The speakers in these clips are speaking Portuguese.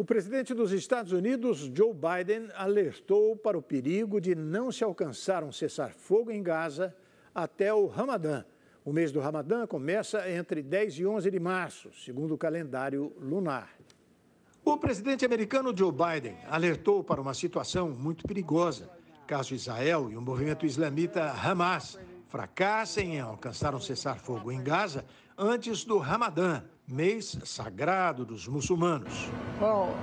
O presidente dos Estados Unidos, Joe Biden, alertou para o perigo de não se alcançar um cessar-fogo em Gaza até o Ramadã. O mês do Ramadã começa entre 10 e 11 de março, segundo o calendário lunar. O presidente americano Joe Biden alertou para uma situação muito perigosa caso Israel e o movimento islamita Hamas fracassem em alcançar um cessar-fogo em Gaza antes do Ramadã, mês sagrado dos muçulmanos. Well,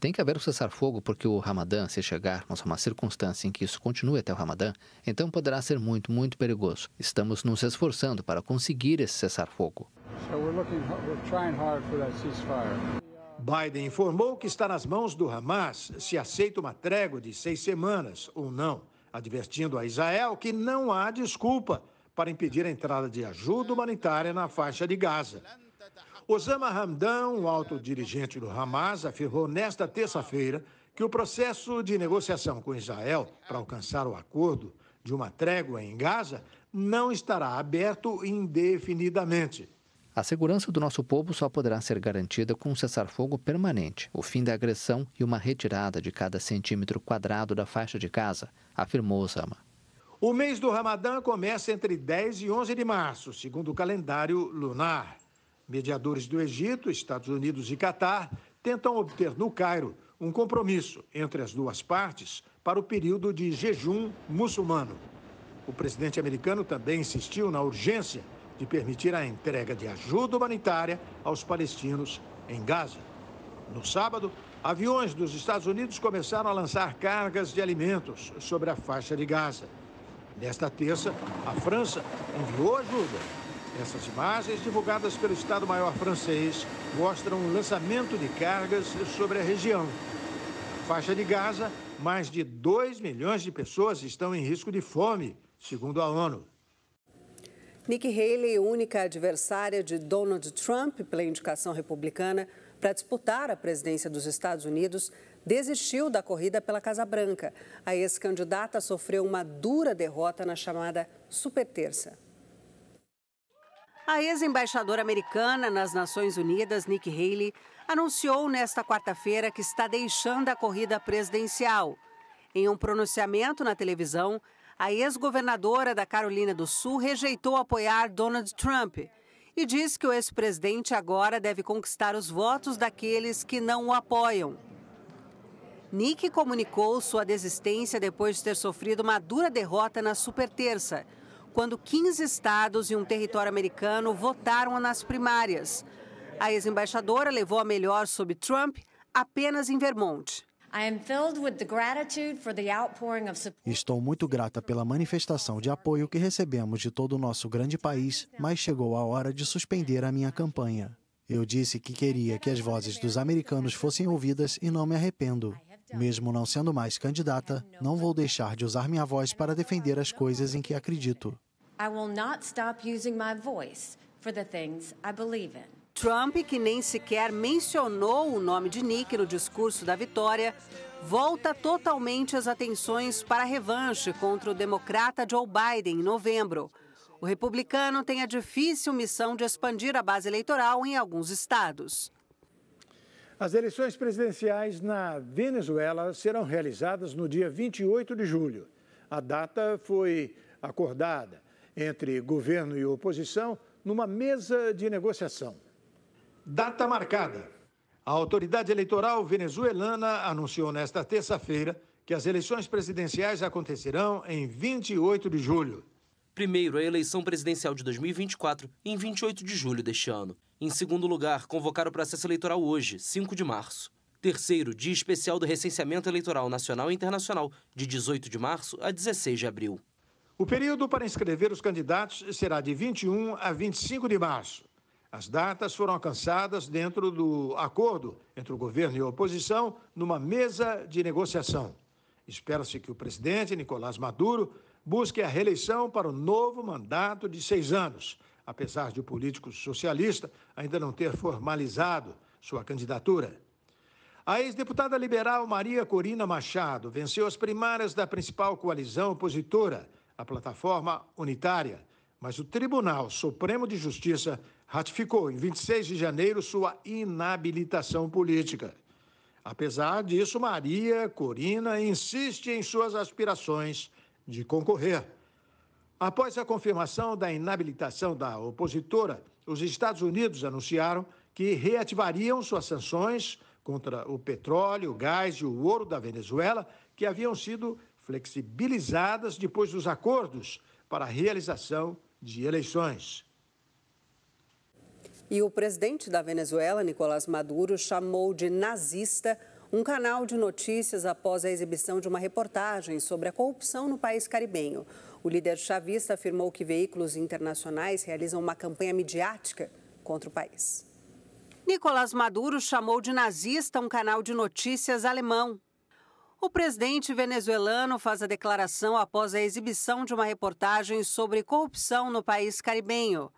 tem que haver um cessar-fogo porque o Ramadã, se chegarmos a uma circunstância em que isso continue até o Ramadã, então poderá ser muito, muito perigoso. Estamos nos esforçando para conseguir esse cessar-fogo. Biden informou que está nas mãos do Hamas se aceita uma trégua de seis semanas ou não, advertindo a Israel que não há desculpa para impedir a entrada de ajuda humanitária na faixa de Gaza. Osama Hamdan, um alto dirigente do Hamas, afirmou nesta terça-feira que o processo de negociação com Israel para alcançar o acordo de uma trégua em Gaza não estará aberto indefinidamente. A segurança do nosso povo só poderá ser garantida com um cessar-fogo permanente, o fim da agressão e uma retirada de cada centímetro quadrado da faixa de Gaza, afirmou Osama. O mês do Ramadã começa entre 10 e 11 de março, segundo o calendário lunar. Mediadores do Egito, Estados Unidos e Catar tentam obter no Cairo um compromisso entre as duas partes para o período de jejum muçulmano. O presidente americano também insistiu na urgência de permitir a entrega de ajuda humanitária aos palestinos em Gaza. No sábado, aviões dos Estados Unidos começaram a lançar cargas de alimentos sobre a faixa de Gaza. Nesta terça, a França enviou ajuda. Essas imagens, divulgadas pelo Estado-Maior francês, mostram o lançamento de cargas sobre a região. Faixa de Gaza, mais de 2 milhões de pessoas estão em risco de fome, segundo a ONU. Nikki Haley, única adversária de Donald Trump pela indicação republicana para disputar a presidência dos Estados Unidos, desistiu da corrida pela Casa Branca. A ex-candidata sofreu uma dura derrota na chamada Super Terça. A ex-embaixadora americana nas Nações Unidas, Nikki Haley, anunciou nesta quarta-feira que está deixando a corrida presidencial. Em um pronunciamento na televisão, a ex-governadora da Carolina do Sul rejeitou apoiar Donald Trump e diz que o ex-presidente agora deve conquistar os votos daqueles que não o apoiam. Nick comunicou sua desistência depois de ter sofrido uma dura derrota na superterça, quando 15 estados e um território americano votaram nas primárias. A ex-embaixadora levou a melhor sobre Trump apenas em Vermont. Estou muito grata pela manifestação de apoio que recebemos de todo o nosso grande país, mas chegou a hora de suspender a minha campanha. Eu disse que queria que as vozes dos americanos fossem ouvidas e não me arrependo. Mesmo não sendo mais candidata, não vou deixar de usar minha voz para defender as coisas em que acredito. Trump, que nem sequer mencionou o nome de Nick no discurso da vitória, volta totalmente as atenções para a revanche contra o democrata Joe Biden em novembro. O republicano tem a difícil missão de expandir a base eleitoral em alguns estados. As eleições presidenciais na Venezuela serão realizadas no dia 28 de julho. A data foi acordada entre governo e oposição numa mesa de negociação. Data marcada. A autoridade eleitoral venezuelana anunciou nesta terça-feira que as eleições presidenciais acontecerão em 28 de julho. Primeiro, a eleição presidencial de 2024, em 28 de julho deste ano. Em segundo lugar, convocar o processo eleitoral hoje, 5 de março. Terceiro, dia especial do recenseamento eleitoral nacional e internacional, de 18 de março a 16 de abril. O período para inscrever os candidatos será de 21 a 25 de março. As datas foram alcançadas dentro do acordo entre o governo e a oposição numa mesa de negociação. Espera-se que o presidente Nicolás Maduro busque a reeleição para o novo mandato de seis anos apesar de o político socialista ainda não ter formalizado sua candidatura. A ex-deputada liberal Maria Corina Machado venceu as primárias da principal coalizão opositora, a Plataforma Unitária. mas o Tribunal Supremo de Justiça ratificou em 26 de janeiro sua inabilitação política. Apesar disso, Maria Corina insiste em suas aspirações de concorrer. Após a confirmação da inabilitação da opositora, os Estados Unidos anunciaram que reativariam suas sanções contra o petróleo, o gás e o ouro da Venezuela, que haviam sido flexibilizadas depois dos acordos para a realização de eleições. E o presidente da Venezuela, Nicolás Maduro, chamou de nazista um canal de notícias após a exibição de uma reportagem sobre a corrupção no país caribenho. O líder chavista afirmou que veículos internacionais realizam uma campanha midiática contra o país. Nicolás Maduro chamou de nazista um canal de notícias alemão. O presidente venezuelano faz a declaração após a exibição de uma reportagem sobre corrupção no país caribenho.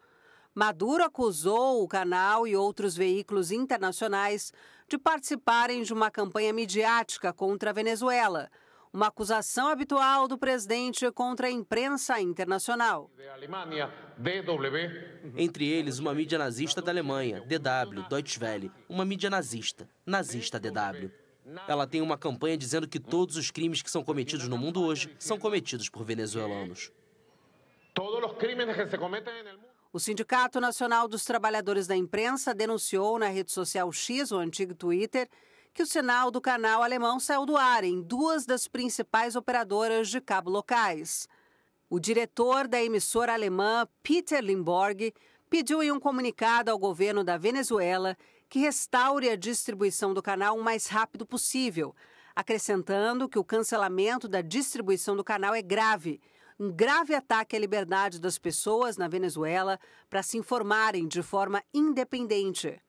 Maduro acusou o canal e outros veículos internacionais de participarem de uma campanha midiática contra a Venezuela, uma acusação habitual do presidente contra a imprensa internacional. Entre eles, uma mídia nazista da Alemanha, DW, Deutsche Welle, uma mídia nazista, nazista DW. Ela tem uma campanha dizendo que todos os crimes que são cometidos no mundo hoje são cometidos por venezuelanos. Todos os crimes que se cometem no mundo o Sindicato Nacional dos Trabalhadores da Imprensa denunciou na rede social X, o antigo Twitter, que o sinal do canal alemão saiu do ar em duas das principais operadoras de cabo locais. O diretor da emissora alemã, Peter Limborg, pediu em um comunicado ao governo da Venezuela que restaure a distribuição do canal o mais rápido possível, acrescentando que o cancelamento da distribuição do canal é grave um grave ataque à liberdade das pessoas na Venezuela para se informarem de forma independente.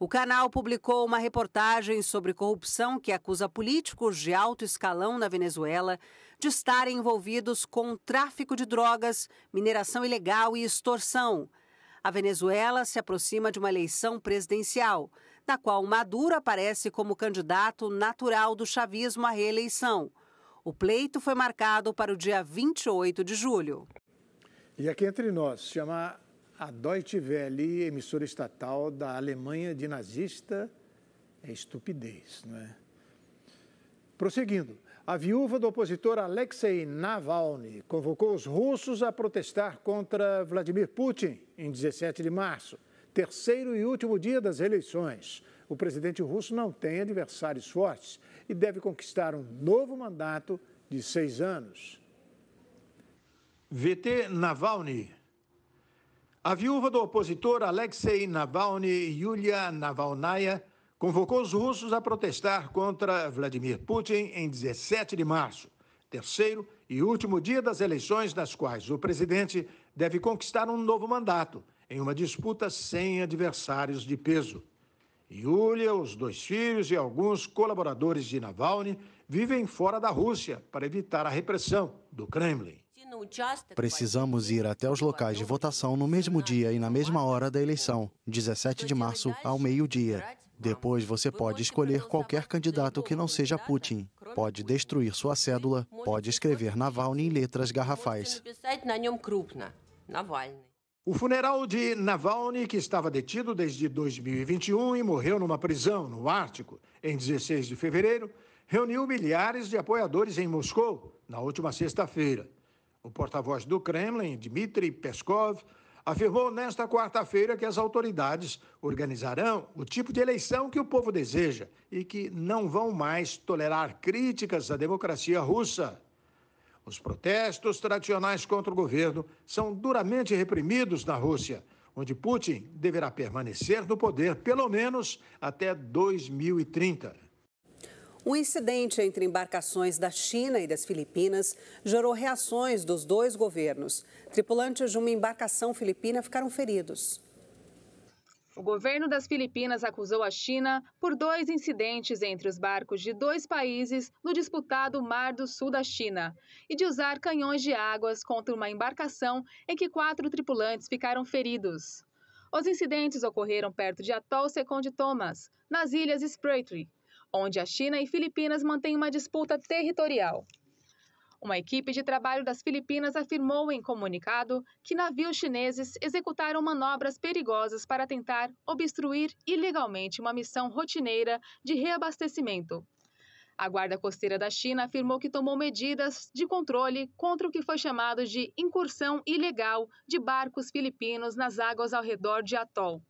O canal publicou uma reportagem sobre corrupção que acusa políticos de alto escalão na Venezuela de estarem envolvidos com tráfico de drogas, mineração ilegal e extorsão. A Venezuela se aproxima de uma eleição presidencial, na qual Maduro aparece como candidato natural do chavismo à reeleição. O pleito foi marcado para o dia 28 de julho. E aqui entre nós, chamar a Deutsche Welle, emissora estatal da Alemanha de nazista, é estupidez, não é? Prosseguindo, a viúva do opositor Alexei Navalny convocou os russos a protestar contra Vladimir Putin em 17 de março, terceiro e último dia das eleições. O presidente russo não tem adversários fortes e deve conquistar um novo mandato de seis anos. VT Navalny. A viúva do opositor Alexei Navalny, Yulia Navalnaya, convocou os russos a protestar contra Vladimir Putin em 17 de março, terceiro e último dia das eleições nas quais o presidente deve conquistar um novo mandato em uma disputa sem adversários de peso. Yulia, os dois filhos e alguns colaboradores de Navalny vivem fora da Rússia para evitar a repressão do Kremlin. Precisamos ir até os locais de votação no mesmo dia e na mesma hora da eleição, 17 de março, ao meio-dia. Depois você pode escolher qualquer candidato que não seja Putin. Pode destruir sua cédula, pode escrever Navalny em letras garrafais. O funeral de Navalny, que estava detido desde 2021 e morreu numa prisão no Ártico em 16 de fevereiro, reuniu milhares de apoiadores em Moscou na última sexta-feira. O porta-voz do Kremlin, Dmitry Peskov, afirmou nesta quarta-feira que as autoridades organizarão o tipo de eleição que o povo deseja e que não vão mais tolerar críticas à democracia russa. Os protestos tradicionais contra o governo são duramente reprimidos na Rússia, onde Putin deverá permanecer no poder pelo menos até 2030. O incidente entre embarcações da China e das Filipinas gerou reações dos dois governos. Tripulantes de uma embarcação filipina ficaram feridos. O governo das Filipinas acusou a China por dois incidentes entre os barcos de dois países no disputado Mar do Sul da China e de usar canhões de águas contra uma embarcação em que quatro tripulantes ficaram feridos. Os incidentes ocorreram perto de Atol Seconde Thomas, nas ilhas Spratly, onde a China e Filipinas mantêm uma disputa territorial. Uma equipe de trabalho das Filipinas afirmou em comunicado que navios chineses executaram manobras perigosas para tentar obstruir ilegalmente uma missão rotineira de reabastecimento. A Guarda Costeira da China afirmou que tomou medidas de controle contra o que foi chamado de incursão ilegal de barcos filipinos nas águas ao redor de Atol.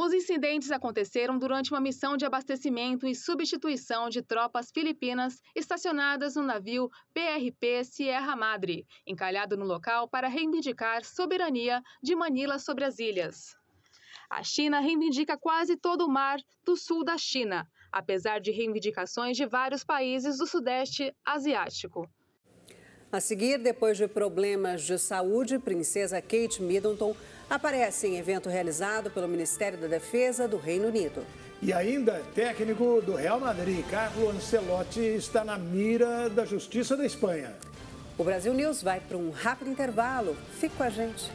Os incidentes aconteceram durante uma missão de abastecimento e substituição de tropas filipinas estacionadas no navio PRP Sierra Madre, encalhado no local para reivindicar soberania de Manila sobre as ilhas. A China reivindica quase todo o mar do sul da China, apesar de reivindicações de vários países do Sudeste Asiático. A seguir, depois de problemas de saúde, princesa Kate Middleton aparece em evento realizado pelo Ministério da Defesa do Reino Unido. E ainda, técnico do Real Madrid, Carlo Ancelotti, está na mira da Justiça da Espanha. O Brasil News vai para um rápido intervalo. Fique com a gente.